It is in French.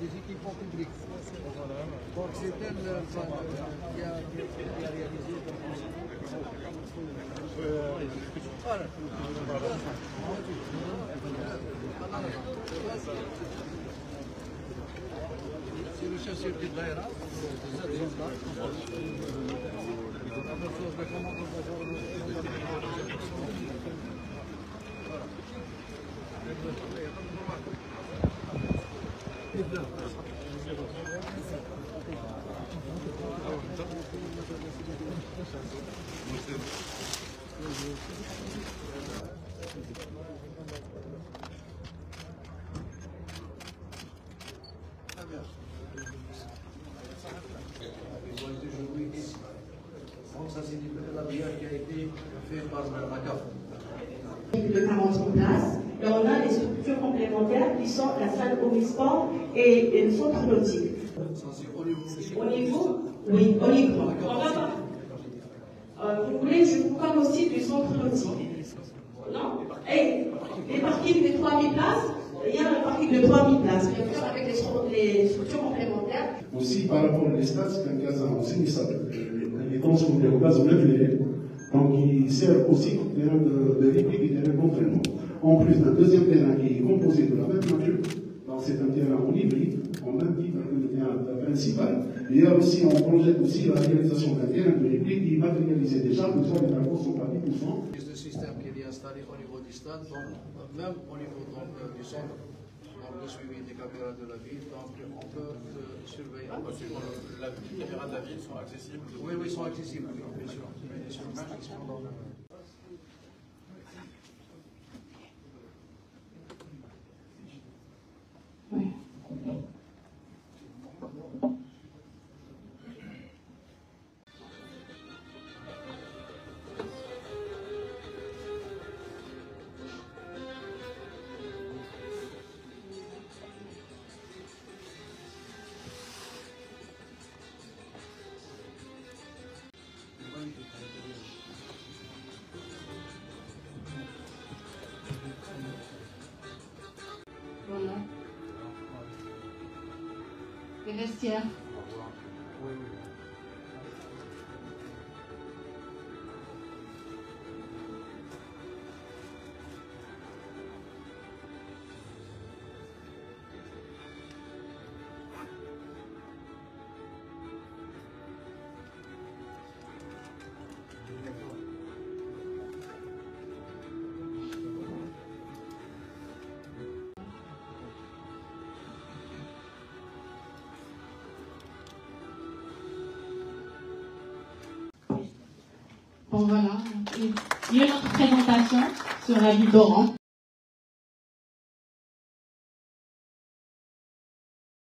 des équipements publics. Donc c'est elle qui a, qui a réalisé. Voilà. C'est le ça c'est la bière qui a été faite par la CAF. De 40 places. Et on a des structures complémentaires qui sont la salle omnisport et, et le centre nautique. Ça c'est au niveau aussi. Au niveau, oui, au niveau. Aussi du centre nautique. Non Et les parkings de 3000 places, il y a un parking de 3000 places. Bien sûr, avec les, stru- les structures complémentaires. Aussi, par rapport c'est un gaz assainissable. Les au gaz levé, donc il sert aussi comme terrain de, de réplique et terrain d'entraînement. En plus d'un deuxième terrain qui est composé de la même nature, donc c'est un terrain en hybride, en même titre que le terrain principal. Il y a aussi, on projette aussi la réalisation d'un terrain de réplique qui est matérialisé déjà, nous sommes les travaux sont à 10%. C'est le système qui est installé au niveau du stade, donc euh, même au niveau donc, euh, du centre, donc le suivi des caméras de la ville, donc on peut euh, surveiller. La, les caméras de la ville sont accessibles. Oui, oui, ils sont accessibles, oui, bien sûr. Bien sûr. Voilà. Les. Bon voilà. A une autre présentation la ville d'Oran.